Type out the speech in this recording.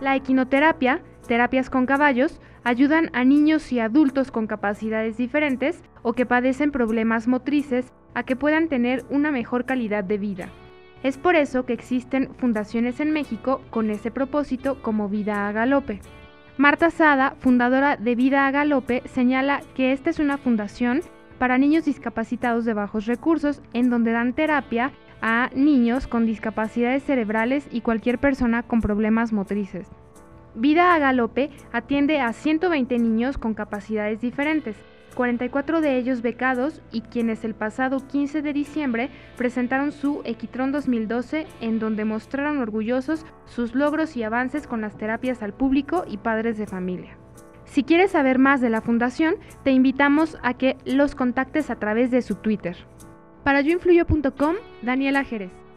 La equinoterapia, terapias con caballos, ayudan a niños y adultos con capacidades diferentes o que padecen problemas motrices a que puedan tener una mejor calidad de vida. Es por eso que existen fundaciones en México con ese propósito como Vida a Galope. Marta Sada, fundadora de Vida a Galope, señala que esta es una fundación para niños discapacitados de bajos recursos en donde dan terapia a niños con discapacidades cerebrales y cualquier persona con problemas motrices. Vida a Galope atiende a 120 niños con capacidades diferentes, 44 de ellos becados y quienes el pasado 15 de diciembre presentaron su Equitron 2012 en donde mostraron orgullosos sus logros y avances con las terapias al público y padres de familia. Si quieres saber más de la fundación, te invitamos a que los contactes a través de su Twitter. Para yoinfluyo.com, Daniela Jerez.